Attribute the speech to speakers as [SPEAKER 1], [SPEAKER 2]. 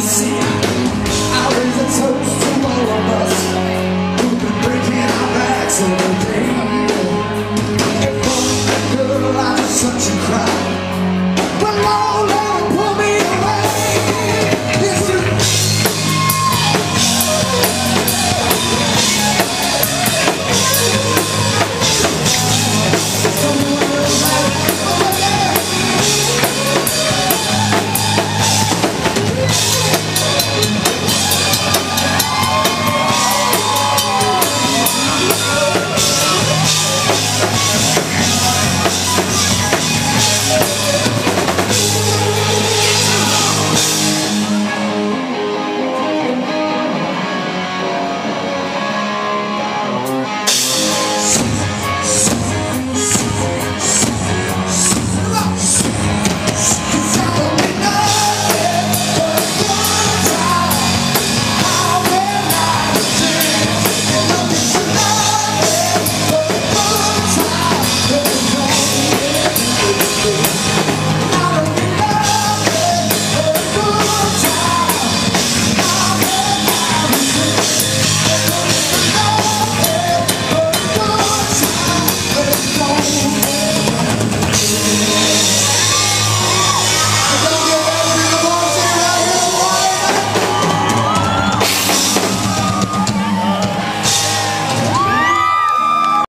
[SPEAKER 1] see.